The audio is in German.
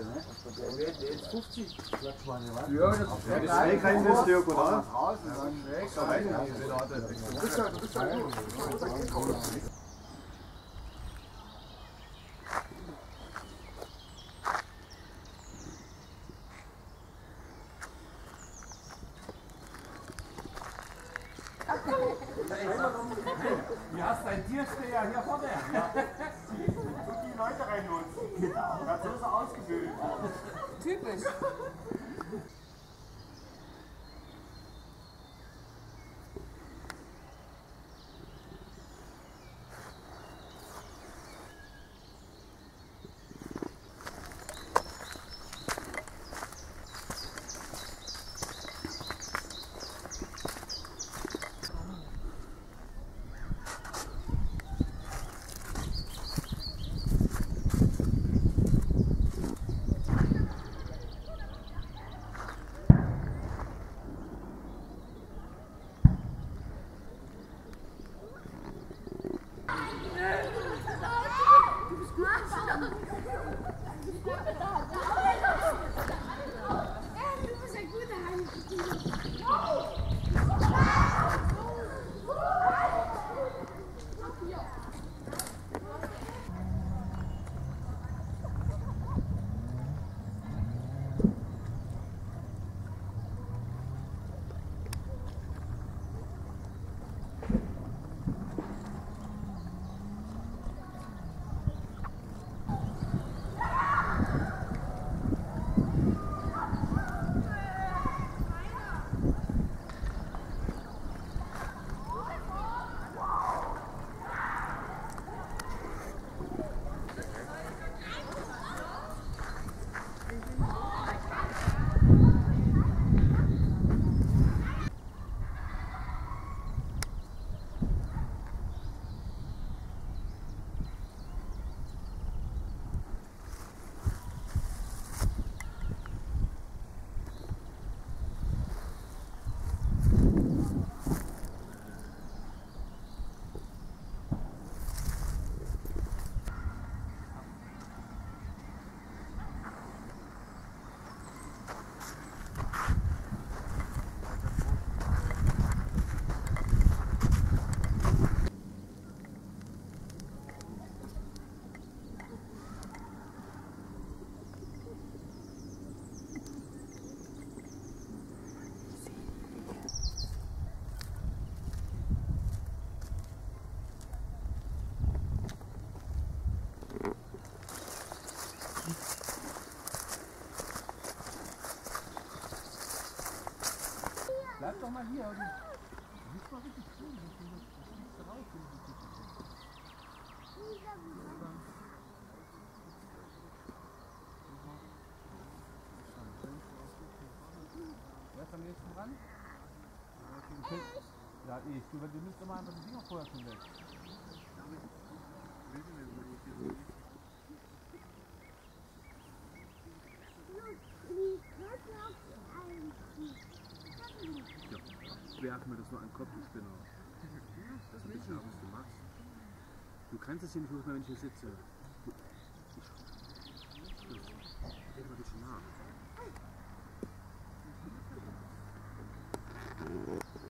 Ja, das ist Ja, das Weg rein müsste ja gut an. raus und dann weg. Da rein. Bist ja, hast dein Tiersteher hier vorne. goodness. よかった。Mal hier. Du du bist mal richtig schön. Du fliegst da raus. Wer ist am nächsten dran? Ja, ich. Du, du nimmst immer einfach die Dinger vorher schon weg. Mir das nur an den Kopf, du Spinner. Das ist ja, was du machst. Du kannst es hier nicht, wenn ich hier sitze. Du- Denk mal ein bisschen nach.